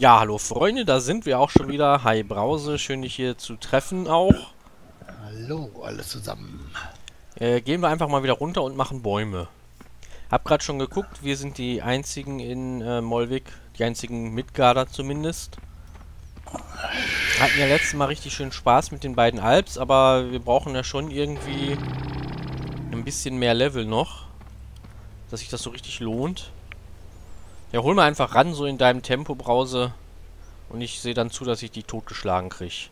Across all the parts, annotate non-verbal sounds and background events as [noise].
Ja, hallo Freunde, da sind wir auch schon wieder. Hi Brause, schön dich hier zu treffen auch. Hallo, alle zusammen. Äh, gehen wir einfach mal wieder runter und machen Bäume. Hab gerade schon geguckt, wir sind die einzigen in äh, Molvik, die einzigen Midgarder zumindest. Hatten ja letztes Mal richtig schön Spaß mit den beiden Alps, aber wir brauchen ja schon irgendwie ein bisschen mehr Level noch, dass sich das so richtig lohnt. Ja, hol mal einfach ran, so in deinem Tempo, Brause. Und ich sehe dann zu, dass ich die totgeschlagen kriege.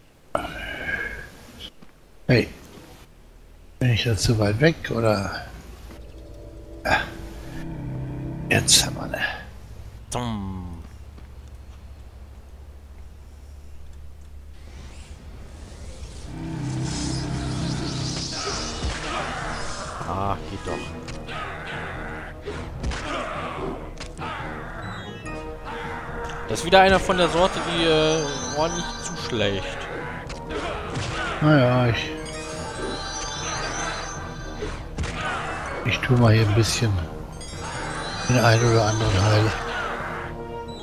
Hey. Bin ich da zu weit weg, oder? Ja. Jetzt haben wir ne. Wieder einer von der Sorte, die äh, ordentlich zuschlägt. Naja, ich... Ich tue mal hier ein bisschen den einen oder anderen Heil,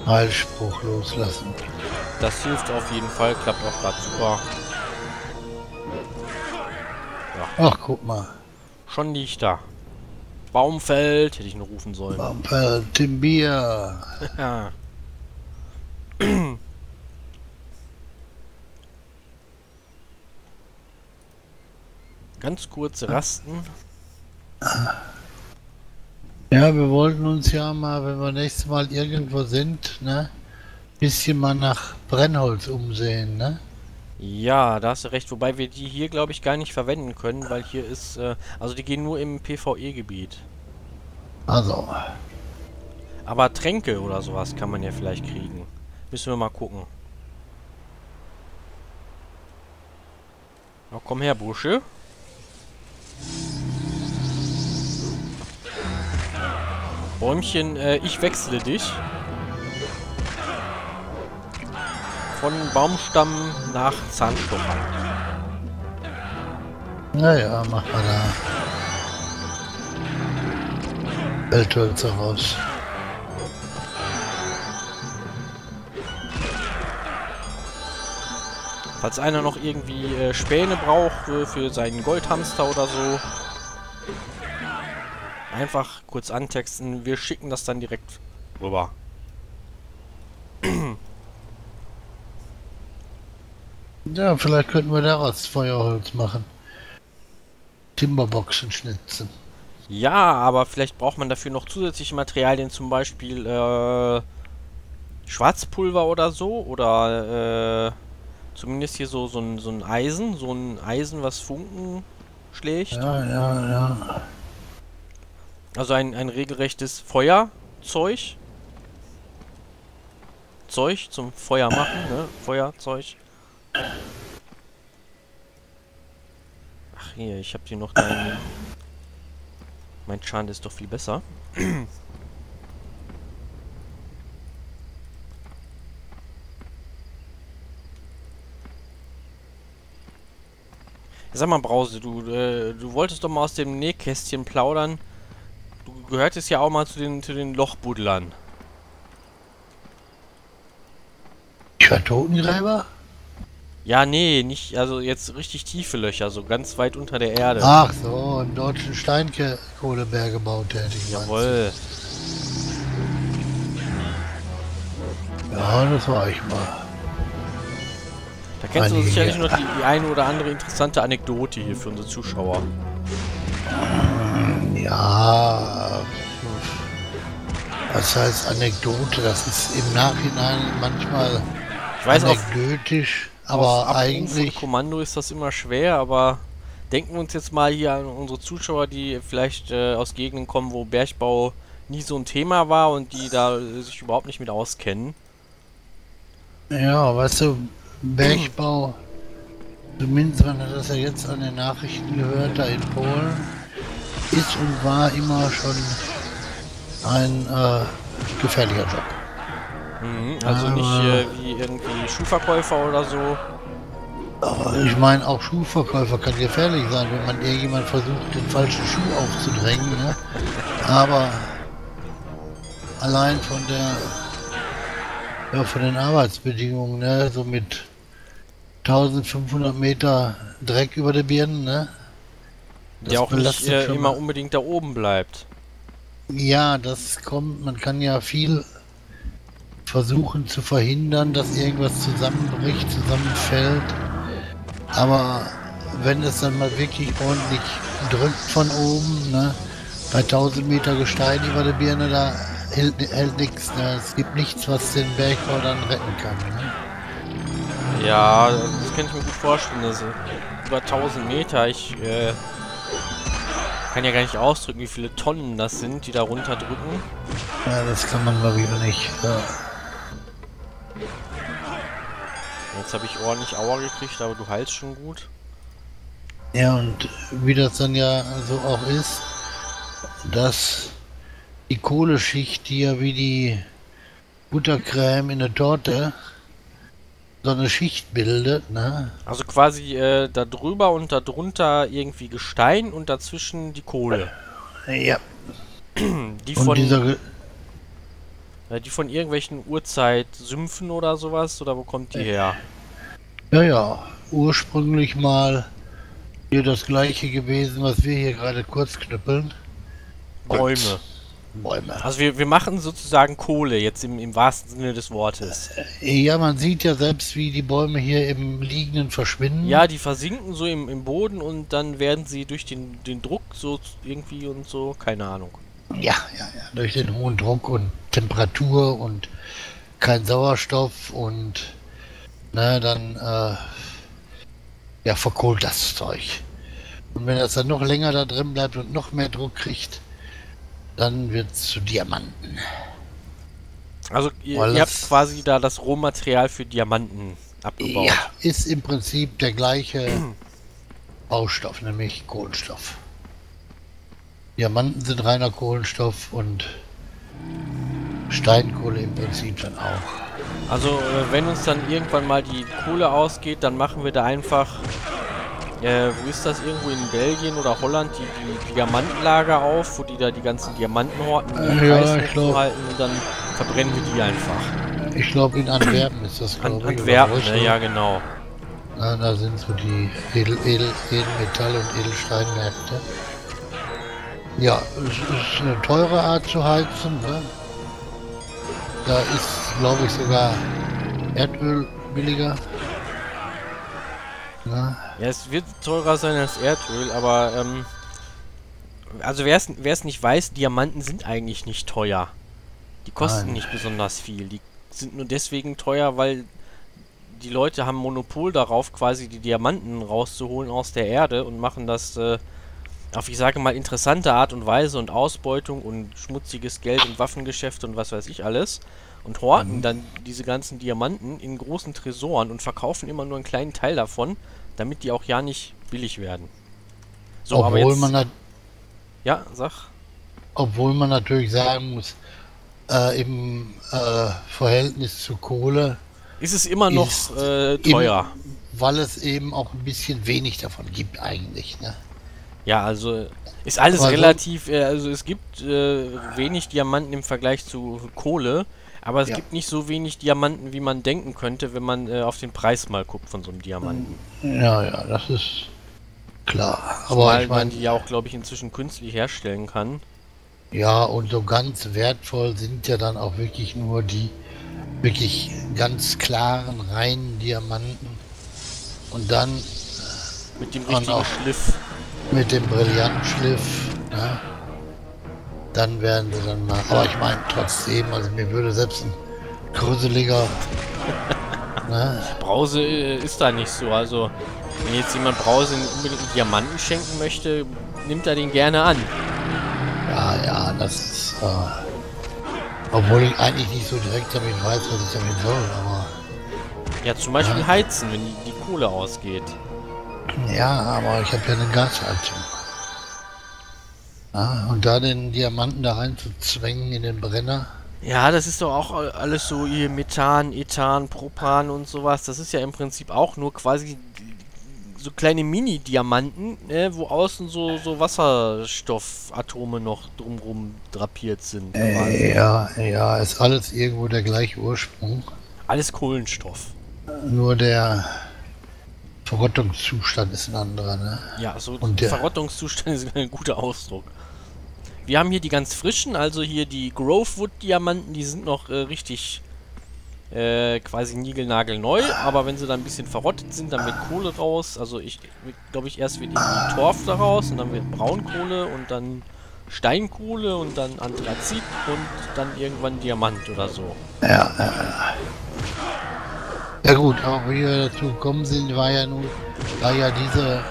Heilspruch loslassen. Das hilft auf jeden Fall, klappt auch gerade super. Ja. Ach, guck mal. Schon liegt da. Baumfeld, hätte ich nur rufen sollen. Baumfeld, Timbier. [laughs] [clears throat] Ganz kurz rasten. Ja, wir wollten uns ja mal, wenn wir nächstes Mal irgendwo sind, ne, bisschen mal nach Brennholz umsehen, ne? Ja, da hast du recht. Wobei wir die hier, glaube ich, gar nicht verwenden können, weil hier ist, äh, also die gehen nur im PvE-Gebiet. Also. Aber Tränke oder sowas kann man ja vielleicht kriegen. Müssen wir mal gucken. Na, komm her, Bursche. Bäumchen, äh, ich wechsle dich. Von Baumstamm nach Zahnstocher. Naja, mach mal da. Welthölzer raus. Falls einer noch irgendwie äh, Späne braucht äh, für seinen Goldhamster oder so, einfach kurz antexten. Wir schicken das dann direkt rüber. [clears throat] Ja, vielleicht könnten wir daraus Feuerholz machen. Timberboxen schnitzen. Ja, aber vielleicht braucht man dafür noch zusätzliche Materialien, zum Beispiel äh, Schwarzpulver oder so. Oder äh, zumindest hier so, so, ein, so ein Eisen. So ein Eisen, was Funken schlägt. Ja, ja, ja. Also ein, ein regelrechtes Feuerzeug. Zeug zum Feuer machen, ne? Feuerzeug. Ach hier, ich habe hier noch deinen... Mein Chant ist doch viel besser. Sag mal, Brause, du, äh, du wolltest doch mal aus dem Nähkästchen plaudern. Du gehörtest ja auch mal zu den, zu den Lochbuddlern. Ich war Totengräber? Ja, nee, nicht, also jetzt richtig tiefe Löcher, so ganz weit unter der Erde. Ach so, einen deutschen Steinkohlebergebau tätig. Jawohl. Ja, das war ich mal. Da kennst du sicherlich noch die, die eine oder andere interessante Anekdote hier für unsere Zuschauer. Ja, was heißt Anekdote? Das ist im Nachhinein manchmal ich weiß, anekdotisch, auf, aber auf eigentlich... Kommando ist das immer schwer, aber denken wir uns jetzt mal hier an unsere Zuschauer, die vielleicht äh, aus Gegenden kommen, wo Bergbau nie so ein Thema war und die da äh, sich überhaupt nicht mit auskennen. Ja, weißt du, Bergbau, zumindest wenn er das ja jetzt an den Nachrichten gehört, da in Polen, ist und war immer schon ein äh, gefährlicher Job. Mhm, also Aber nicht äh, wie irgendwie Schuhverkäufer oder so. Ich meine, auch Schuhverkäufer kann gefährlich sein, wenn man irgendjemand versucht, den falschen Schuh aufzudrängen. Ne? Aber allein von der Ja, von den Arbeitsbedingungen, ne? So mit 1500 Meter Dreck über der Birnen, ne? Das der auch nicht äh, immer unbedingt da oben bleibt. Ja, das kommt, man kann ja viel versuchen zu verhindern, dass irgendwas zusammenbricht, zusammenfällt. Aber wenn es dann mal wirklich ordentlich drückt von oben, ne, bei 1000 Meter Gestein über der Birne, da hält, hält nichts. Ne? Es gibt nichts, was den Bergbau dann retten kann. Ne? Ja, das kann ich mir gut vorstellen. Also über 1000 Meter, ich äh, kann ja gar nicht ausdrücken, wie viele Tonnen das sind, die da runterdrücken. Ja, das kann man glaube ich nicht. Ja. Jetzt habe ich ordentlich Auer gekriegt, aber du heilst schon gut. Ja, und wie das dann ja so auch ist, dass die Kohleschicht, die ja wie die Buttercreme in der Torte so eine Schicht bildet, ne? Also quasi äh, da drüber und da drunter irgendwie Gestein und dazwischen die Kohle. Ja. Die von äh, die von irgendwelchen Urzeit-Sümpfen oder sowas? Oder wo kommt die her? Ja, ja. Ursprünglich mal hier das gleiche gewesen, was wir hier gerade kurz knüppeln. Bäume. Bäume. Also wir, wir machen sozusagen Kohle, jetzt im, im wahrsten Sinne des Wortes. Ja, man sieht ja selbst, wie die Bäume hier im Liegenden verschwinden. Ja, die versinken so im, im Boden und dann werden sie durch den, den Druck so irgendwie und so, keine Ahnung. Ja, ja, ja, durch den hohen Druck und Temperatur und kein Sauerstoff und na, dann äh, ja, verkohlt das Zeug. Und wenn das dann noch länger da drin bleibt und noch mehr Druck kriegt, dann wird es zu Diamanten. Also ihr, ihr habt quasi da das Rohmaterial für Diamanten abgebaut. Ja, ist im Prinzip der gleiche [clears throat] Baustoff, nämlich Kohlenstoff. Diamanten sind reiner Kohlenstoff und Steinkohle im Prinzip dann auch. Also äh, wenn uns dann irgendwann mal die Kohle ausgeht, dann machen wir da einfach, äh, wo ist das, irgendwo in Belgien oder Holland, die, die Diamantenlager auf, wo die da die ganzen Diamantenhorten äh, ja, ich glaub, halten und dann verbrennen wir die einfach. Ich glaube in Antwerpen ist das, glaube An, Antwerpen, ne? ja genau. Na, da sind so die Edel, Edel, Edelmetall- und Edelsteinmärkte. Ja, es ist eine teure Art zu heizen. Ne? Da ist, glaube ich, sogar Erdöl billiger. Ja. Ja, es wird teurer sein als Erdöl, aber ähm, also wer es nicht weiß, Diamanten sind eigentlich nicht teuer. Die kosten Nein. nicht besonders viel. Die sind nur deswegen teuer, weil die Leute haben Monopol darauf, quasi die Diamanten rauszuholen aus der Erde und machen das äh, auf, ich sage mal, interessante Art und Weise und Ausbeutung und schmutziges Geld und Waffengeschäfte und was weiß ich alles und horten mhm. dann diese ganzen Diamanten in großen Tresoren und verkaufen immer nur einen kleinen Teil davon, damit die auch ja nicht billig werden. So, obwohl aber jetzt, man ja, sag. Obwohl man natürlich sagen muss, äh, im äh, Verhältnis zu Kohle ist es immer noch äh, teuer. Im, weil es eben auch ein bisschen wenig davon gibt eigentlich. Ne? Ja, also ist alles aber relativ, äh, also es gibt äh, wenig Diamanten im Vergleich zu Kohle, aber es ja. gibt nicht so wenig Diamanten, wie man denken könnte, wenn man äh, auf den Preis mal guckt von so einem Diamanten. Ja, ja, das ist klar. Aber Weil ich mein, man die ja auch, glaube ich, inzwischen künstlich herstellen kann. Ja, und so ganz wertvoll sind ja dann auch wirklich nur die wirklich ganz klaren, reinen Diamanten. Und dann mit dem richtigen Schliff mit dem Brillantschliff. Ne? Dann werden wir dann mal. Aber ich meine trotzdem, also mir würde selbst ein gruseliger. [laughs] ne? Brause äh, ist da nicht so. Also wenn jetzt jemand Brause unbedingt einen Diamanten schenken möchte, nimmt er den gerne an. Ja, ja, das ist. Äh, obwohl ich eigentlich nicht so direkt damit weiß, was ich damit soll, aber. Ja, zum Beispiel ja. heizen, wenn die, die Kohle ausgeht. Ja, aber ich habe ja eine Gasheizung. Ja, und da den Diamanten da rein zu zwängen in den Brenner. Ja, das ist doch auch alles so hier Methan, Ethan, Propan und sowas. Das ist ja im Prinzip auch nur quasi so kleine Mini-Diamanten, ne, wo außen so, so Wasserstoffatome noch drumrum drapiert sind. Äh, ja, ja, ist alles irgendwo der gleiche Ursprung. Alles Kohlenstoff. Nur der Verrottungszustand ist ein anderer, ne? Ja, so Und der- Verrottungszustand [laughs] ist ein guter Ausdruck. Wir haben hier die ganz frischen, also hier die Grovewood-Diamanten, die sind noch äh, richtig äh, quasi niegelnagelneu, aber wenn sie dann ein bisschen verrottet sind, dann wird Kohle raus. Also ich glaube ich erst wird irgendwie Torf daraus und dann wird Braunkohle und dann Steinkohle und dann Anthrazit und dann irgendwann Diamant oder so. Ja gut, aber wie wir dazu gekommen sind, war ja nun, war ja diese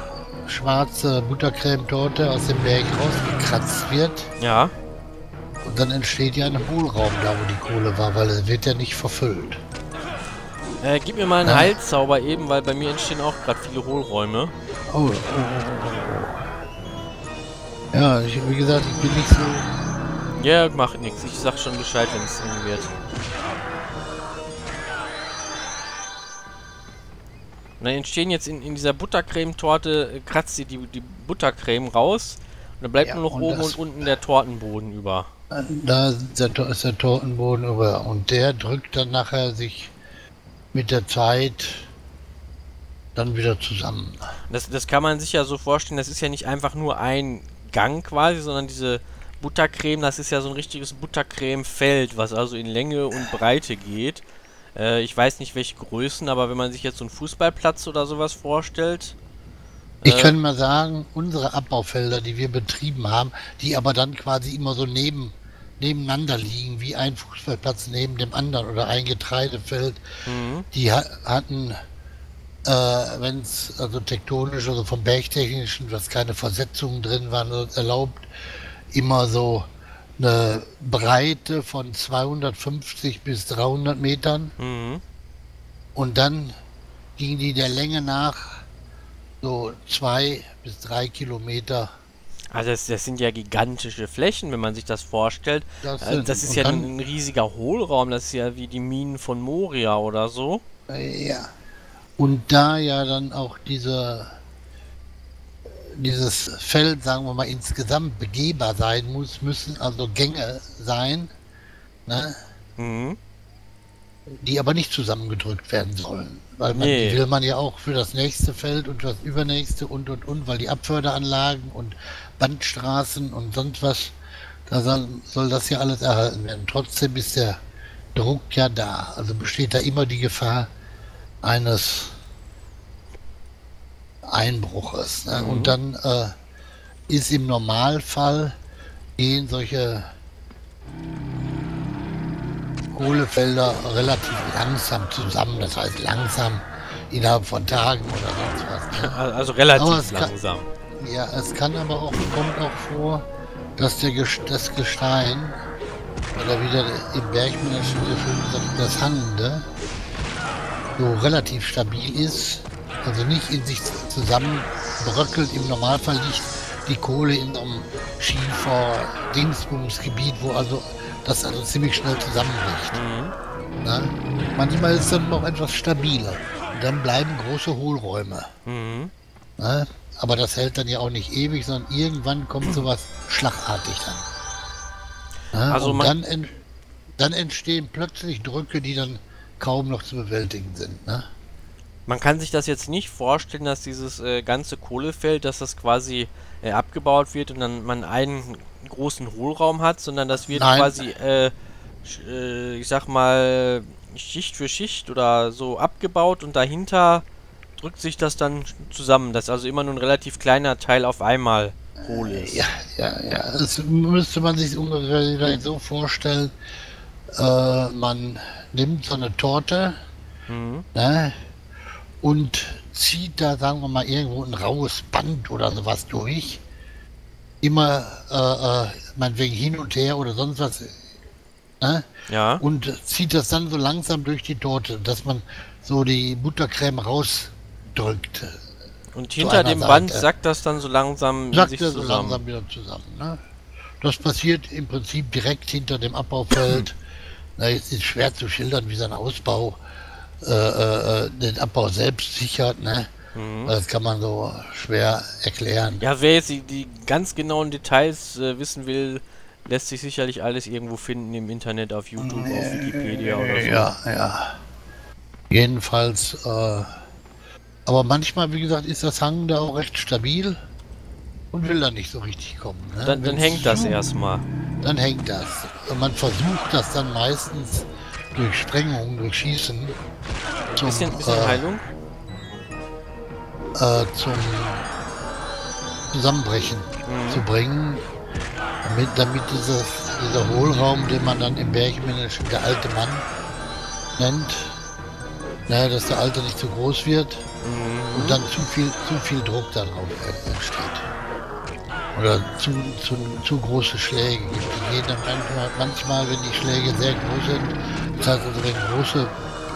schwarze Buttercreme-Torte aus dem Berg rausgekratzt wird. Ja, Und dann entsteht ja ein Hohlraum da, wo die Kohle war, weil es wird ja nicht verfüllt. äh, gib mir mal einen Ja. Heilzauber eben, weil bei mir entstehen auch gerade viele Hohlräume. Oh, oh, oh, oh. Ja, ich, wie gesagt, ich bin nicht so. Ja, macht nichts. Ich sag schon Bescheid, wenn es eng wird. Und dann entstehen jetzt in, in dieser Buttercreme-Torte, äh, kratzt sie die, die Buttercreme raus. Und dann bleibt Ja, nur noch oben und unten der Tortenboden über. Da ist der, ist der Tortenboden über. Und der drückt dann nachher sich mit der Zeit dann wieder zusammen. Das, das kann man sich ja so vorstellen, das ist ja nicht einfach nur ein Gang quasi, sondern diese Buttercreme, das ist ja so ein richtiges Buttercreme-Feld, was also in Länge und Breite geht. Äh, ich weiß nicht welche Größen, aber wenn man sich jetzt so einen Fußballplatz oder sowas vorstellt, Ich Äh. kann mal sagen, unsere Abbaufelder, die wir betrieben haben, die aber dann quasi immer so neben, nebeneinander liegen, wie ein Fußballplatz neben dem anderen oder ein Getreidefeld, mhm. die ha hatten, äh, wenn es also tektonisch, also vom Bergtechnischen, was keine Versetzungen drin waren, erlaubt, immer so eine Breite von 250 bis 300 Metern. Mhm. Und dann ging die der Länge nach so zwei bis drei Kilometer. Also das, das sind ja gigantische Flächen, wenn man sich das vorstellt. Das Äh, sind- das ist ja dann- ein, riesiger Hohlraum, das ist ja wie die Minen von Moria oder so. Äh, Ja. Und da ja dann auch diese, dieses Feld, sagen wir mal, insgesamt begehbar sein muss, müssen also Gänge sein, ne, Mhm. die aber nicht zusammengedrückt werden sollen. Weil man, Nee. die will man ja auch für das nächste Feld und das übernächste und und und, weil die Abförderanlagen und Bandstraßen und sonst was, da soll, soll das ja alles erhalten werden. Trotzdem ist der Druck ja da. Also besteht da immer die Gefahr eines Einbruches. Ne? Mhm. Und dann äh, ist im Normalfall gehen solche Kohlefelder relativ langsam zusammen, das heißt langsam innerhalb von Tagen oder sonst was. Ne? Al- [laughs] Also relativ es kann- langsam. Ja, es kann aber auch, kommt auch vor, dass der das Gestein, oder wieder im Bergmännerischen so schön gesagt, das Hangende, so relativ stabil ist, also nicht in sich zusammenbröckelt. Im Normalfall liegt die Kohle in einem Schiefer-Dingsbumsgebiet, wo also das also ziemlich schnell zusammenbricht. Mhm. Manchmal ist es dann noch etwas stabiler. Und dann bleiben große Hohlräume. Mhm. Aber das hält dann ja auch nicht ewig, sondern irgendwann kommt [clears throat] sowas schlagartig dann. Ne? Also Und dann, en dann entstehen plötzlich Drücke, die dann kaum noch zu bewältigen sind. Ne? Man kann sich das jetzt nicht vorstellen, dass dieses äh, ganze Kohlefeld, dass das quasi äh, abgebaut wird und dann man einen großen Hohlraum hat, sondern das wird Nein. quasi, äh, äh, ich sag mal, Schicht für Schicht oder so abgebaut und dahinter drückt sich das dann zusammen, dass also immer nur ein relativ kleiner Teil auf einmal hohl ist. Ja, ja, ja. Das müsste man sich ungefähr so vorstellen. Äh, man nimmt so eine Torte Mhm. ne? Und zieht da, sagen wir mal, irgendwo ein raues Band oder sowas durch. Immer, äh, äh, meinetwegen hin und her oder sonst was. Ne? Ja. Und zieht das dann so langsam durch die Torte, dass man so die Buttercreme rausdrückt. Und hinter dem Band Seite. sackt das dann so langsam Sackt sich er so zusammen. langsam wieder zusammen. Ne? Das passiert im Prinzip direkt hinter dem Abbaufeld. [clears throat] Na, es ist schwer zu schildern, wie sein Ausbau äh, äh, den Abbau selbst sichert. Ne? Mhm. Das kann man so schwer erklären. Ja, wer jetzt die, die ganz genauen Details äh, wissen will, lässt sich sicherlich alles irgendwo finden im Internet, auf YouTube, auf Wikipedia oder so. Ja, ja. Jedenfalls, äh, aber manchmal, wie gesagt, ist das Hang da auch recht stabil und will dann nicht so richtig kommen. Ne? Dann, dann hängt das erstmal. Dann hängt das. Und man versucht das dann meistens durch Sprengung, durch Schießen. Zum, bisschen, bisschen äh, Heilung? Äh, zum Zusammenbrechen mhm. zu bringen. Damit, damit dieses, dieser Hohlraum, den man dann im Bergmanagement der alte Mann nennt, naja, dass der Alte nicht zu groß wird mhm. und dann zu viel, zu viel Druck darauf entsteht. Oder zu, zu, zu große Schläge gibt. Die gehen dann manchmal, manchmal, wenn die Schläge sehr groß sind, das heißt also, wenn große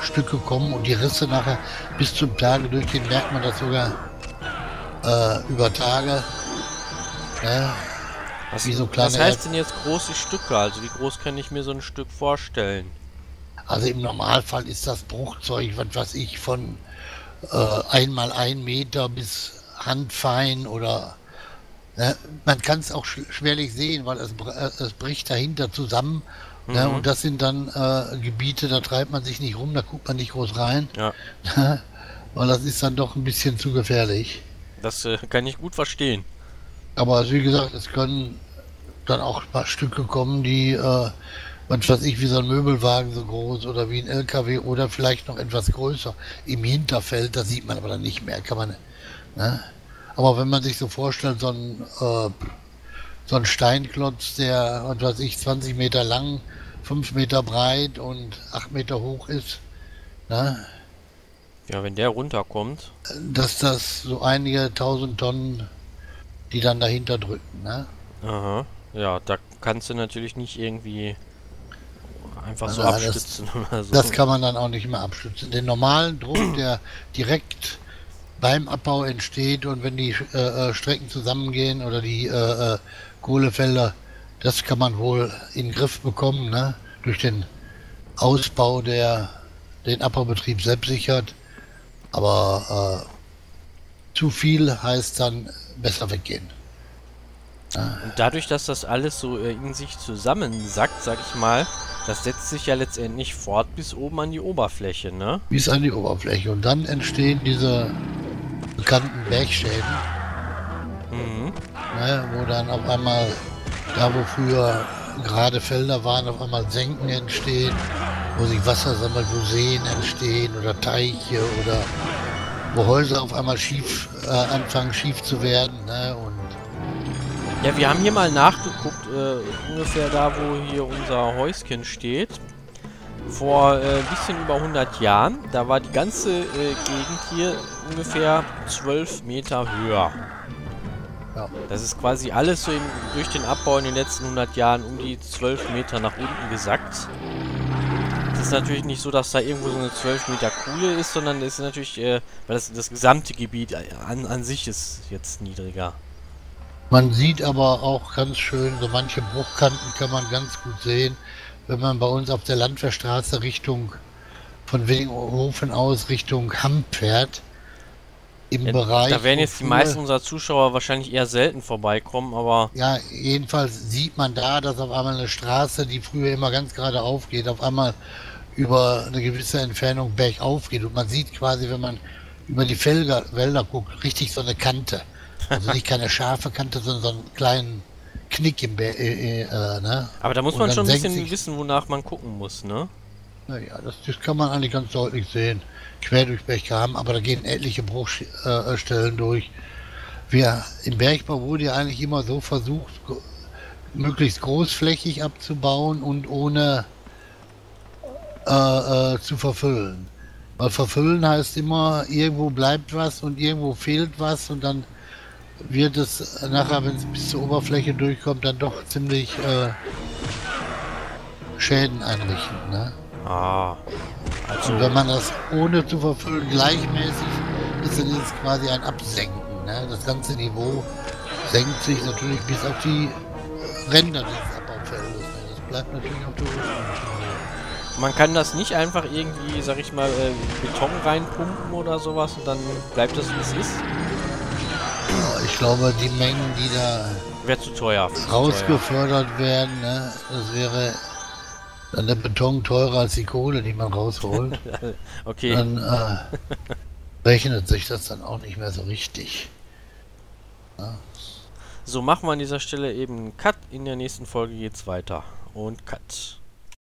Stücke kommen und die Risse nachher bis zum Tage durchgehen, merkt man das sogar äh, über Tage. Ja, was, wie so kleine was heißt denn jetzt große Stücke? Also wie groß kann ich mir so ein Stück vorstellen? Also im Normalfall ist das Bruchzeug, was weiß ich, von äh, einmal ein Meter bis handfein oder ne, man kann es auch sch schwerlich sehen, weil es, äh, es bricht dahinter zusammen. Ne, mhm. Ne, und das sind dann äh, Gebiete, da treibt man sich nicht rum, da guckt man nicht groß rein. Ja. [laughs] weil das ist dann doch ein bisschen zu gefährlich. Das äh, kann ich gut verstehen. Aber wie gesagt, es können dann auch ein paar Stücke kommen, die äh, was weiß ich, wie so ein Möbelwagen so groß oder wie ein LKW oder vielleicht noch etwas größer im Hinterfeld, das sieht man aber dann nicht mehr, kann man, ne? Aber wenn man sich so vorstellt, so ein, äh, so ein Steinklotz, der, was weiß ich, 20 Meter lang, 5 Meter breit und 8 Meter hoch ist, ne? Ja, wenn der runterkommt. Dass das so einige tausend Tonnen, die dann dahinter drücken, ne? Aha. Ja, da kannst du natürlich nicht irgendwie einfach so also abstützen das, [laughs] oder so. Das kann man dann auch nicht mehr abstützen. Den normalen Druck, der direkt beim Abbau entsteht und wenn die äh, äh, Strecken zusammengehen oder die äh, äh, Kohlefelder, das kann man wohl in den Griff bekommen, ne? durch den Ausbau, der den Abbaubetrieb selbst sichert. Aber äh, zu viel heißt dann besser weggehen. Und dadurch, dass das alles so äh, in sich zusammensackt, sag ich mal, das setzt sich ja letztendlich fort bis oben an die Oberfläche, ne? Bis an die Oberfläche. Und dann entstehen diese bekannten Bergschäden. Mhm. Ne, wo dann auf einmal, da wo früher gerade Felder waren, auf einmal Senken entstehen, wo sich Wasser sammelt, wo Seen entstehen oder Teiche oder wo Häuser auf einmal schief äh, anfangen schief zu werden. Ne? Und ja, wir haben hier mal nachgeguckt, äh, ungefähr da, wo hier unser Häuschen steht. Vor ein äh, bisschen über 100 Jahren, da war die ganze äh, Gegend hier ungefähr 12 Meter höher. Ja. Das ist quasi alles so in, durch den Abbau in den letzten 100 Jahren um die 12 Meter nach unten gesackt. Es ist natürlich nicht so, dass da irgendwo so eine 12 Meter Kuhle ist, sondern es ist natürlich, äh, weil das, das gesamte Gebiet an, an sich ist jetzt niedriger. Man sieht aber auch ganz schön, so manche Bruchkanten kann man ganz gut sehen, wenn man bei uns auf der Landwehrstraße Richtung von Willinghofen aus Richtung Hamm fährt. Im ja, Bereich. Da werden jetzt die meisten unserer Zuschauer wahrscheinlich eher selten vorbeikommen, aber. Ja, jedenfalls sieht man da, dass auf einmal eine Straße, die früher immer ganz gerade aufgeht, auf einmal über eine gewisse Entfernung bergauf geht. Und man sieht quasi, wenn man über die Felder, Wälder guckt, richtig so eine Kante. Also nicht keine scharfe Kante, sondern so einen kleinen Knick im Be äh, äh, ne? Aber da muss man schon ein bisschen wissen, wonach man gucken muss, ne? Naja, das, das kann man eigentlich ganz deutlich sehen. Quer durch Bergkam, aber da gehen etliche Bruchstellen durch. Wir, Im Bergbau wurde ja eigentlich immer so versucht, möglichst großflächig abzubauen und ohne äh, äh, zu verfüllen. Weil verfüllen heißt immer, irgendwo bleibt was und irgendwo fehlt was und dann wird es nachher, wenn es bis zur Oberfläche durchkommt, dann doch ziemlich äh, Schäden einrichten. Ne? Ah. Also Und wenn man das ohne zu verfüllen gleichmäßig ist, dann es quasi ein Absenken. Ne? Das ganze Niveau senkt sich natürlich bis auf die Ränder des Abbaufeldes. Ne? Das bleibt natürlich auf der. Man kann das nicht einfach irgendwie, sag ich mal, äh, Beton reinpumpen oder sowas und dann bleibt das wie es ist? ich glaube, die Mengen, die da wäre zu teuer. Rausgefördert teuer. werden, ne, das wäre dann der Beton teurer als die Kohle, die man rausholt, [laughs] Okay, dann äh, rechnet sich das dann auch nicht mehr so richtig. so machen wir an dieser Stelle eben einen Cut. In der nächsten Folge geht's weiter. Und Cut.